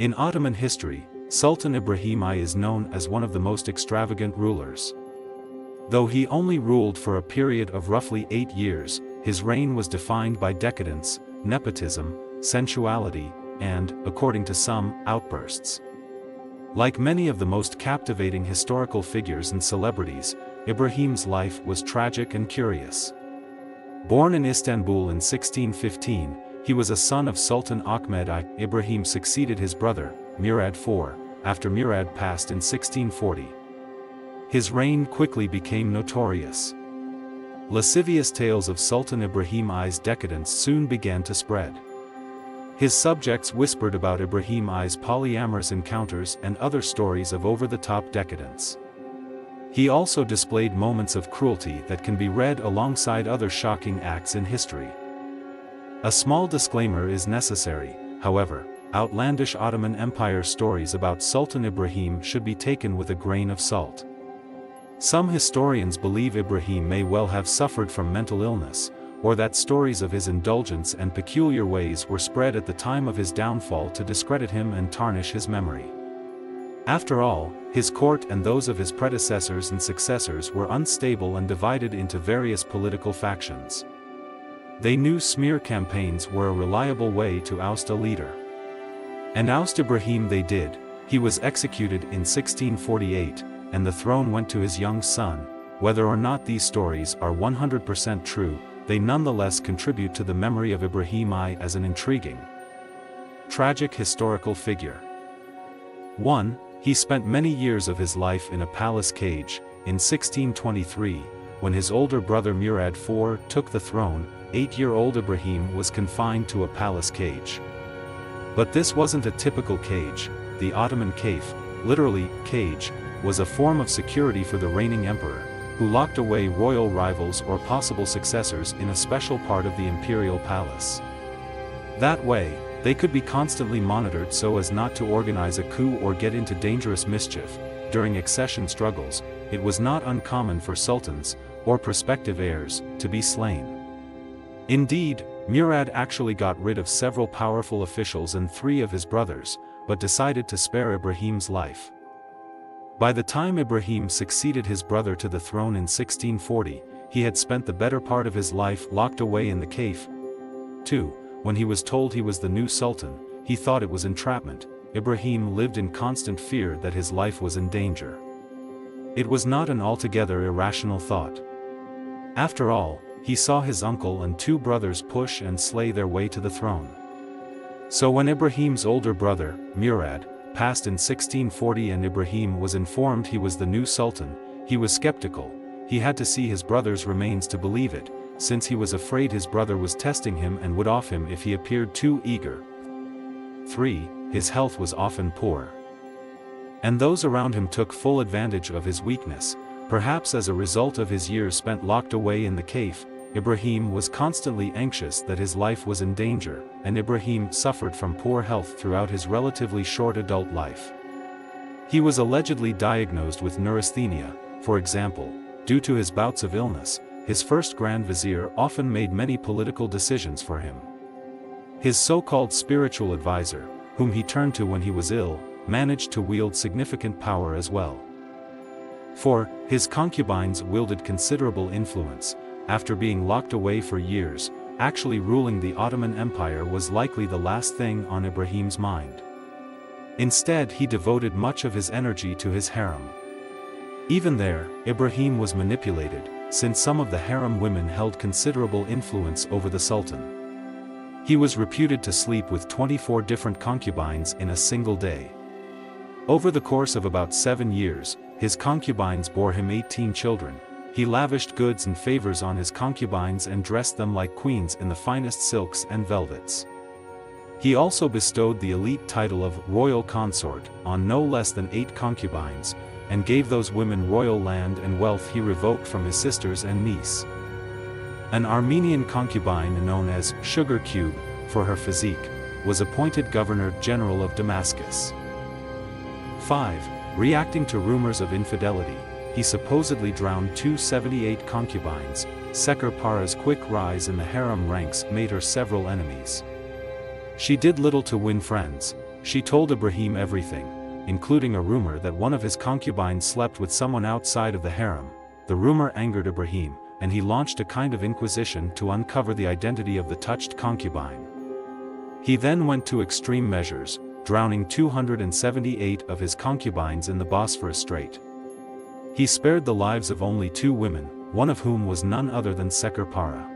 In Ottoman history, Sultan Ibrahim I is known as one of the most extravagant rulers. Though he only ruled for a period of roughly eight years, his reign was defined by decadence, nepotism, sensuality, and, according to some, outbursts. Like many of the most captivating historical figures and celebrities, Ibrahim's life was tragic and curious. Born in Istanbul in 1615, he was a son of Sultan Ahmed I. Ibrahim succeeded his brother, Murad IV, after Murad passed in 1640. His reign quickly became notorious. Lascivious tales of Sultan Ibrahim I's decadence soon began to spread. His subjects whispered about Ibrahim I's polyamorous encounters and other stories of over-the-top decadence. He also displayed moments of cruelty that can be read alongside other shocking acts in history. A small disclaimer is necessary, however, outlandish Ottoman Empire stories about Sultan Ibrahim should be taken with a grain of salt. Some historians believe Ibrahim may well have suffered from mental illness, or that stories of his indulgence and peculiar ways were spread at the time of his downfall to discredit him and tarnish his memory. After all, his court and those of his predecessors and successors were unstable and divided into various political factions. They knew smear campaigns were a reliable way to oust a leader. And oust Ibrahim they did, he was executed in 1648, and the throne went to his young son, whether or not these stories are 100% true, they nonetheless contribute to the memory of Ibrahim I as an intriguing, tragic historical figure. 1. He spent many years of his life in a palace cage, in 1623, when his older brother Murad IV took the throne, eight-year-old Ibrahim was confined to a palace cage. But this wasn't a typical cage, the Ottoman kafes, literally, cage, was a form of security for the reigning emperor, who locked away royal rivals or possible successors in a special part of the imperial palace. That way, they could be constantly monitored so as not to organize a coup or get into dangerous mischief. During accession struggles, it was not uncommon for sultans, or prospective heirs, to be slain. Indeed, Murad actually got rid of several powerful officials and three of his brothers, but decided to spare Ibrahim's life. By the time Ibrahim succeeded his brother to the throne in 1640, he had spent the better part of his life locked away in the cave. 2. When he was told he was the new sultan, he thought it was entrapment, Ibrahim lived in constant fear that his life was in danger. It was not an altogether irrational thought. After all, he saw his uncle and two brothers push and slay their way to the throne. So when Ibrahim's older brother, Murad, passed in 1640 and Ibrahim was informed he was the new sultan, he was skeptical, he had to see his brother's remains to believe it, since he was afraid his brother was testing him and would off him if he appeared too eager. 3. His health was often poor. And those around him took full advantage of his weakness, perhaps as a result of his years spent locked away in the cave, Ibrahim was constantly anxious that his life was in danger, and Ibrahim suffered from poor health throughout his relatively short adult life. He was allegedly diagnosed with neurasthenia, for example, due to his bouts of illness, his first Grand Vizier often made many political decisions for him. His so-called spiritual advisor, whom he turned to when he was ill, managed to wield significant power as well. 4. His concubines wielded considerable influence, after being locked away for years, actually ruling the Ottoman Empire was likely the last thing on Ibrahim's mind. Instead he devoted much of his energy to his harem. Even there, Ibrahim was manipulated, since some of the harem women held considerable influence over the sultan. He was reputed to sleep with 24 different concubines in a single day. Over the course of about seven years, his concubines bore him 18 children, he lavished goods and favors on his concubines and dressed them like queens in the finest silks and velvets. He also bestowed the elite title of royal consort on no less than eight concubines, and gave those women royal land and wealth he revoked from his sisters and niece. An Armenian concubine known as Sugar Cube, for her physique, was appointed governor-general of Damascus. 5. Reacting to rumors of infidelity, he supposedly drowned two 78 concubines, Sekar Para's quick rise in the harem ranks made her several enemies. She did little to win friends, She told Ibrahim everything, including a rumor that one of his concubines slept with someone outside of the harem. The rumor angered Ibrahim, and he launched a kind of inquisition to uncover the identity of the touched concubine. He then went to extreme measures, drowning 278 of his concubines in the Bosphorus Strait. He spared the lives of only two women, one of whom was none other than Şekerpare.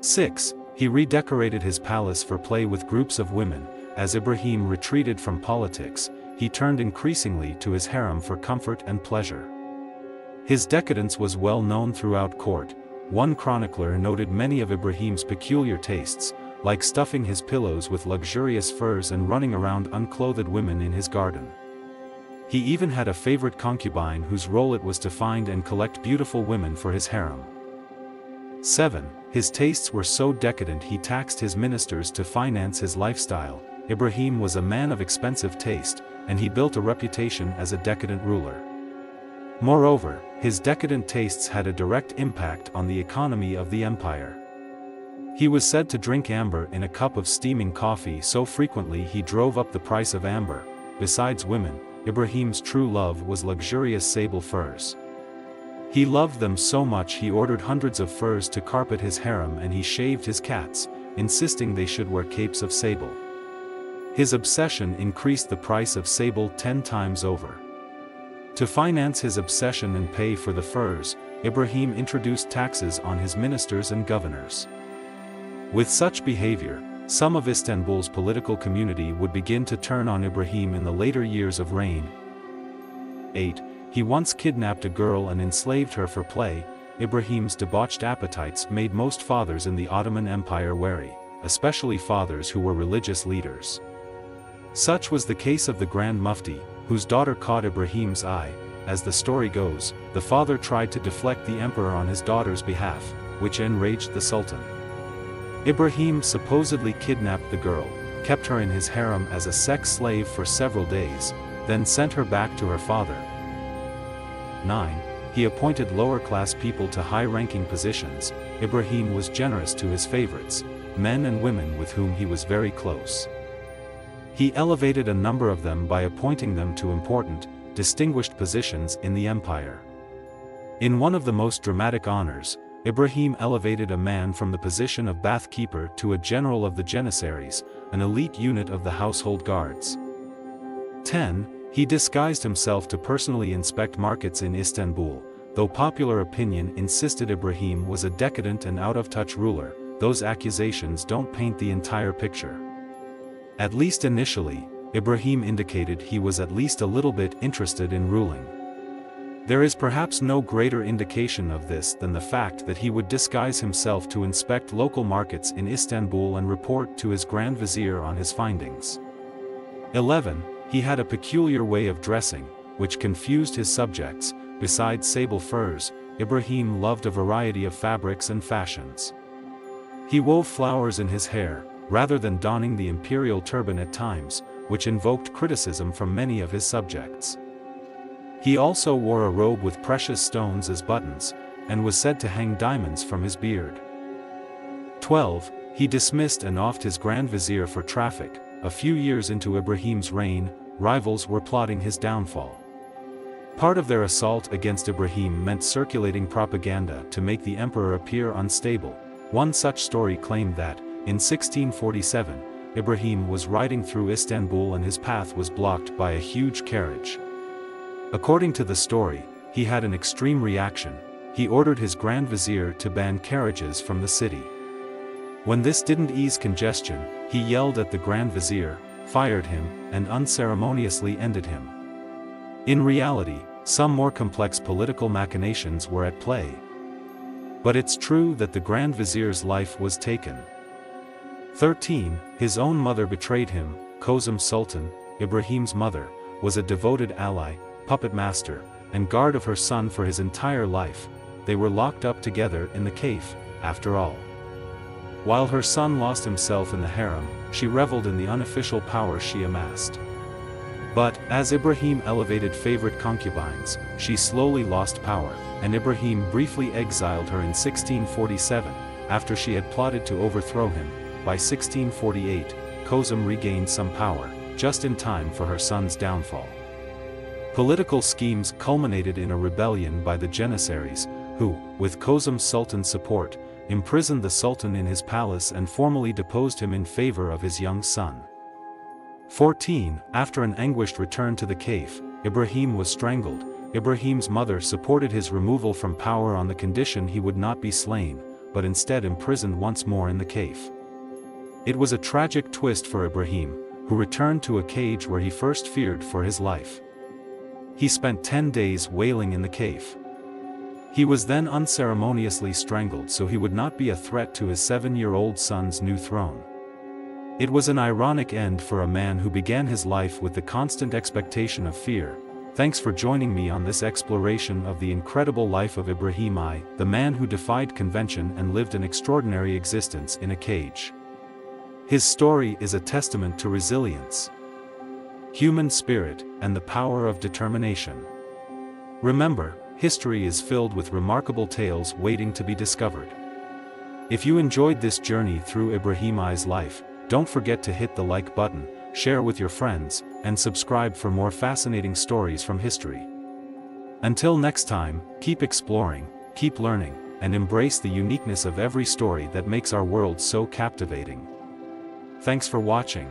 6. He redecorated his palace for play with groups of women, as Ibrahim retreated from politics, he turned increasingly to his harem for comfort and pleasure. His decadence was well known throughout court, one chronicler noted many of Ibrahim's peculiar tastes, like stuffing his pillows with luxurious furs and running around unclothed women in his garden. He even had a favorite concubine whose role it was to find and collect beautiful women for his harem. 7. His tastes were so decadent he taxed his ministers to finance his lifestyle. Ibrahim was a man of expensive taste, and he built a reputation as a decadent ruler. Moreover, his decadent tastes had a direct impact on the economy of the empire. He was said to drink amber in a cup of steaming coffee so frequently he drove up the price of amber. Besides women, Ibrahim's true love was luxurious sable furs. He loved them so much he ordered hundreds of furs to carpet his harem and he shaved his cats, insisting they should wear capes of sable. His obsession increased the price of sable ten times over. To finance his obsession and pay for the furs, Ibrahim introduced taxes on his ministers and governors. With such behavior, some of Istanbul's political community would begin to turn on Ibrahim in the later years of reign. 8. He once kidnapped a girl and enslaved her for play, Ibrahim's debauched appetites made most fathers in the Ottoman Empire wary, especially fathers who were religious leaders. Such was the case of the Grand Mufti, whose daughter caught Ibrahim's eye, as the story goes, the father tried to deflect the emperor on his daughter's behalf, which enraged the sultan. Ibrahim supposedly kidnapped the girl, kept her in his harem as a sex slave for several days, then sent her back to her father. 9. He appointed lower-class people to high-ranking positions, Ibrahim was generous to his favorites, men and women with whom he was very close. He elevated a number of them by appointing them to important, distinguished positions in the empire. In one of the most dramatic honors, Ibrahim elevated a man from the position of bath keeper to a general of the Janissaries, an elite unit of the household guards. 10. He disguised himself to personally inspect markets in Istanbul, though popular opinion insisted Ibrahim was a decadent and out-of-touch ruler, those accusations don't paint the entire picture. At least initially, Ibrahim indicated he was at least a little bit interested in ruling. There is perhaps no greater indication of this than the fact that he would disguise himself to inspect local markets in Istanbul and report to his Grand Vizier on his findings. 11. He had a peculiar way of dressing, which confused his subjects, besides sable furs, Ibrahim loved a variety of fabrics and fashions. He wove flowers in his hair, rather than donning the imperial turban at times, which invoked criticism from many of his subjects. He also wore a robe with precious stones as buttons, and was said to hang diamonds from his beard. 12. He dismissed and offed his Grand Vizier for traffic, a few years into Ibrahim's reign, rivals were plotting his downfall. Part of their assault against Ibrahim meant circulating propaganda to make the emperor appear unstable. One such story claimed that, in 1647, Ibrahim was riding through Istanbul and his path was blocked by a huge carriage. According to the story, he had an extreme reaction, he ordered his Grand Vizier to ban carriages from the city. When this didn't ease congestion, he yelled at the Grand Vizier, fired him, and unceremoniously ended him. In reality, some more complex political machinations were at play. But it's true that the Grand Vizier's life was taken. 13. His own mother betrayed him, Kösem Sultan, Ibrahim's mother, was a devoted ally, puppet master, and guard of her son for his entire life, they were locked up together in the cave, after all. While her son lost himself in the harem, she reveled in the unofficial power she amassed. But, as Ibrahim elevated favorite concubines, she slowly lost power, and Ibrahim briefly exiled her in 1647, after she had plotted to overthrow him. By 1648, Kösem regained some power, just in time for her son's downfall. Political schemes culminated in a rebellion by the Janissaries, who, with Kösem's Sultan's support, imprisoned the Sultan in his palace and formally deposed him in favor of his young son. 14. After an anguished return to the cave, Ibrahim was strangled. Ibrahim's mother supported his removal from power on the condition he would not be slain, but instead imprisoned once more in the cave. It was a tragic twist for Ibrahim, who returned to a cage where he first feared for his life. He spent ten days wailing in the cave. He was then unceremoniously strangled so he would not be a threat to his seven-year-old son's new throne. It was an ironic end for a man who began his life with the constant expectation of fear. Thanks for joining me on this exploration of the incredible life of Ibrahim I, the man who defied convention and lived an extraordinary existence in a cage. His story is a testament to resilience, human spirit, and the power of determination. Remember, history is filled with remarkable tales waiting to be discovered. If you enjoyed this journey through Ibrahim I's life, don't forget to hit the like button, share with your friends, and subscribe for more fascinating stories from history. Until next time, keep exploring, keep learning, and embrace the uniqueness of every story that makes our world so captivating. Thanks for watching.